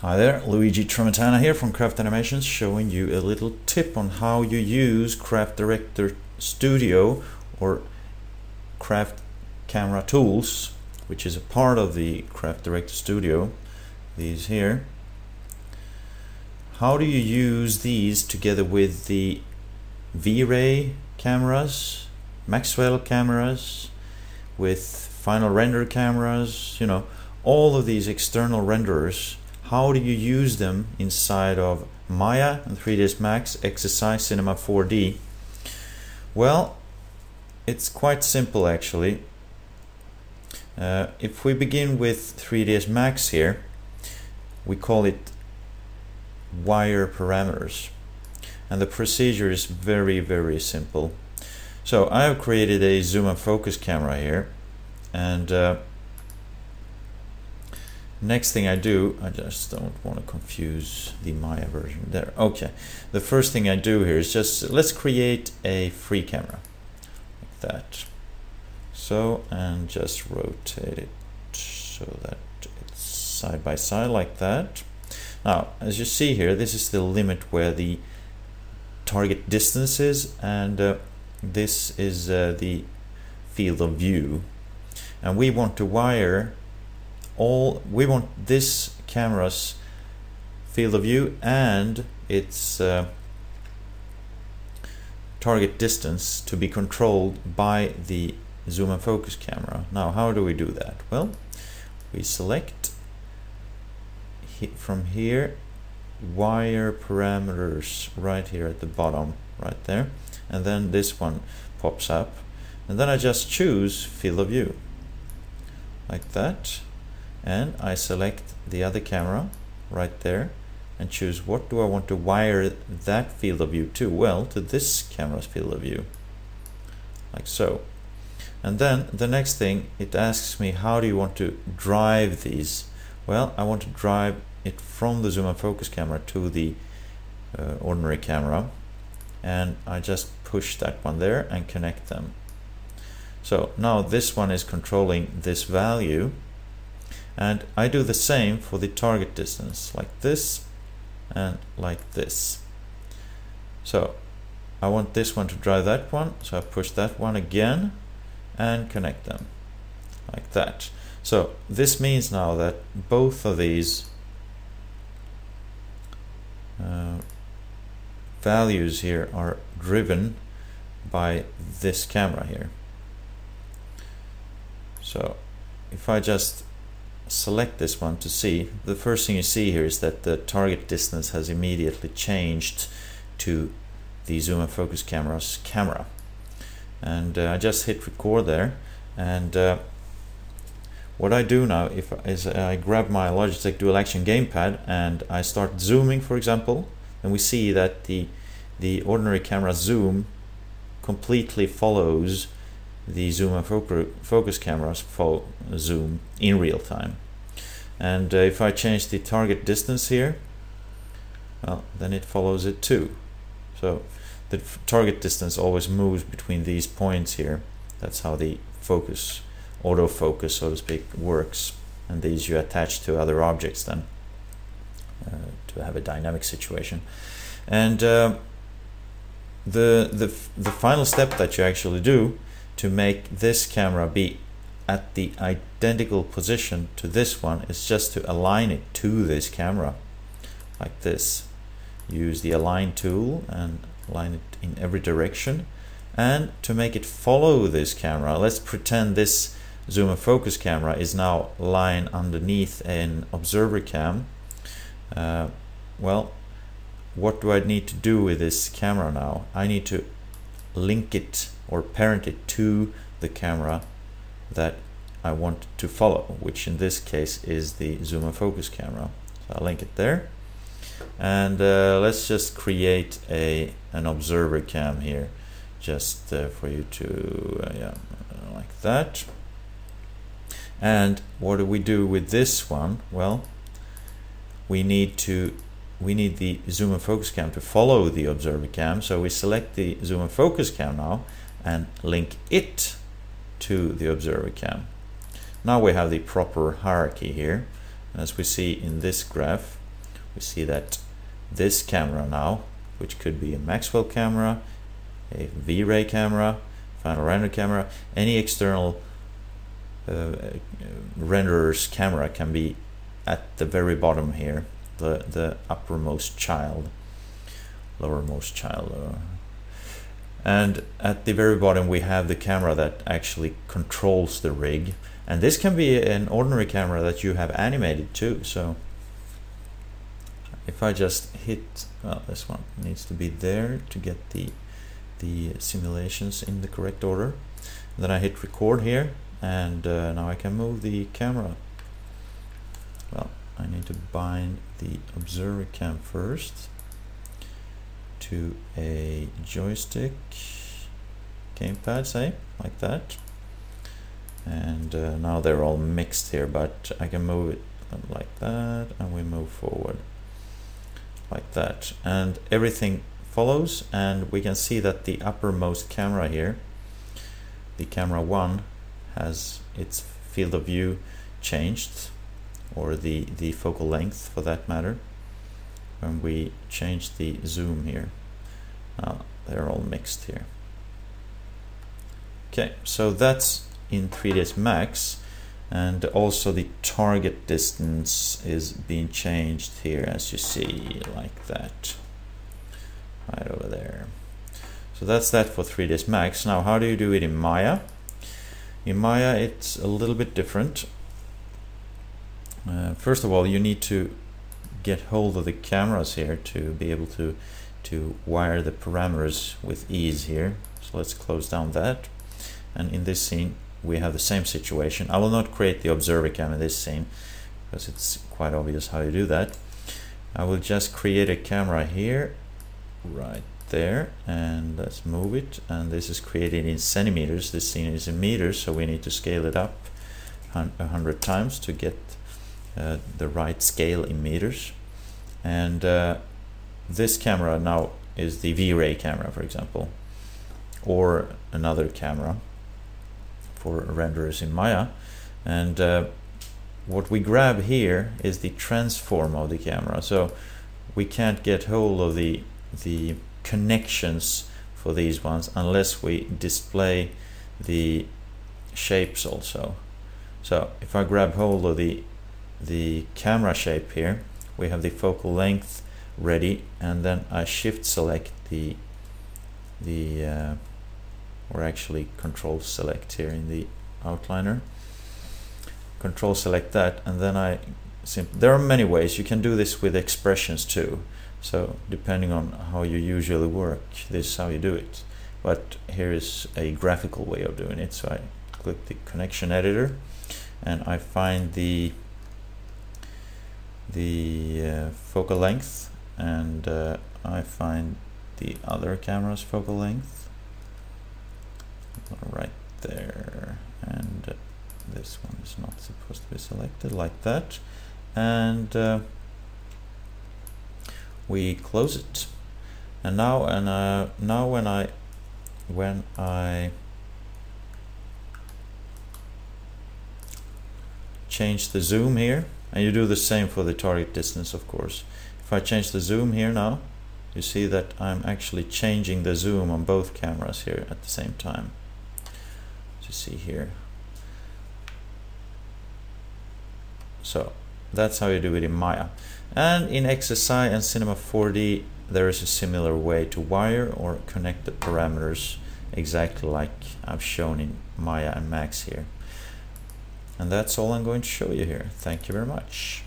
Hi there, Luigi Tramontana here from Craft Animations showing you a little tip on how you use Craft Director Studio or Craft Camera Tools which is a part of the Craft Director Studio these here. How do you use these together with the V-Ray cameras Maxwell cameras with final render cameras you know all of these external renderers how do you use them inside of Maya and 3ds Max, XSI Cinema 4D? Well, it's quite simple actually. Uh, if we begin with 3ds Max here, we call it wire parameters. And the procedure is very, very simple. So I have created a zoom and focus camera here. And uh, next thing I do, I just don't want to confuse the Maya version there. Okay, the first thing I do here is just, let's create a free camera, like that. So, and just rotate it so that it's side by side like that. Now, as you see here, this is the limit where the target distance is, and uh, this is uh, the field of view. And we want to wire all we want this camera's field of view and its uh, target distance to be controlled by the zoom and focus camera. Now how do we do that? Well we select from here wire parameters right here at the bottom right there and then this one pops up and then I just choose field of view like that and I select the other camera right there and choose what do I want to wire that field of view to? Well to this camera's field of view like so. And then the next thing it asks me how do you want to drive these? Well I want to drive it from the zoom and focus camera to the uh, ordinary camera. And I just push that one there and connect them. So now this one is controlling this value and I do the same for the target distance like this and like this. So I want this one to drive that one so I push that one again and connect them like that. So this means now that both of these uh, values here are driven by this camera here. So if I just select this one to see, the first thing you see here is that the target distance has immediately changed to the zoom and focus camera's camera. And uh, I just hit record there and uh, what I do now if is I grab my Logitech Dual Action gamepad and I start zooming for example and we see that the the ordinary camera zoom completely follows the zoom and focus cameras for zoom in real time. And uh, if I change the target distance here, well, then it follows it too. So the target distance always moves between these points here. That's how the focus, autofocus, so to speak, works. And these you attach to other objects then uh, to have a dynamic situation. And uh, the, the, the final step that you actually do to make this camera be at the identical position to this one is just to align it to this camera like this. Use the align tool and align it in every direction. And to make it follow this camera let's pretend this zoom and focus camera is now lying underneath an observer cam. Uh, well what do I need to do with this camera now? I need to link it or parent it to the camera that I want to follow, which in this case is the zoom and focus camera. So I'll link it there. And uh, let's just create a an observer cam here, just uh, for you to, uh, yeah, like that. And what do we do with this one? Well, we need to we need the zoom and focus cam to follow the observer cam. So we select the zoom and focus cam now and link it to the observer cam. Now we have the proper hierarchy here. As we see in this graph, we see that this camera now, which could be a Maxwell camera, a V-Ray camera, final render camera, any external uh, renderer's camera can be at the very bottom here, the, the uppermost child, lowermost child. Uh, and at the very bottom we have the camera that actually controls the rig and this can be an ordinary camera that you have animated too so if I just hit well this one needs to be there to get the the simulations in the correct order then I hit record here and uh, now I can move the camera well I need to bind the observer cam first to a joystick gamepad say like that. And uh, now they're all mixed here but I can move it like that and we move forward like that. And everything follows and we can see that the uppermost camera here the camera 1 has its field of view changed or the the focal length for that matter when we change the zoom here. Now they're all mixed here. Okay so that's in 3ds max and also the target distance is being changed here as you see like that right over there. So that's that for 3ds max. Now how do you do it in maya? In maya it's a little bit different uh, first of all you need to get hold of the cameras here to be able to to wire the parameters with ease here so let's close down that and in this scene we have the same situation. I will not create the observer cam in this scene because it's quite obvious how you do that. I will just create a camera here, right there, and let's move it. And this is created in centimeters. This scene is in meters, so we need to scale it up a hundred times to get uh, the right scale in meters. And uh, this camera now is the V-Ray camera, for example, or another camera for renderers in Maya. And uh, what we grab here is the transform of the camera. So we can't get hold of the, the connections for these ones unless we display the shapes also. So if I grab hold of the, the camera shape here, we have the focal length ready and then I shift select the the uh, or actually control select here in the outliner. Control select that and then I simply. there are many ways. You can do this with expressions too. So depending on how you usually work this is how you do it. But here is a graphical way of doing it. So I click the connection editor and I find the the uh, focal length and uh, I find the other camera's focal length right there and this one is not supposed to be selected like that and uh, we close it. And now and uh, now when I when I change the zoom here and you do the same for the target distance of course if I change the zoom here now you see that I'm actually changing the zoom on both cameras here at the same time to see here. So that's how you do it in Maya. And in XSI and Cinema 4D, there is a similar way to wire or connect the parameters exactly like I've shown in Maya and Max here. And that's all I'm going to show you here. Thank you very much.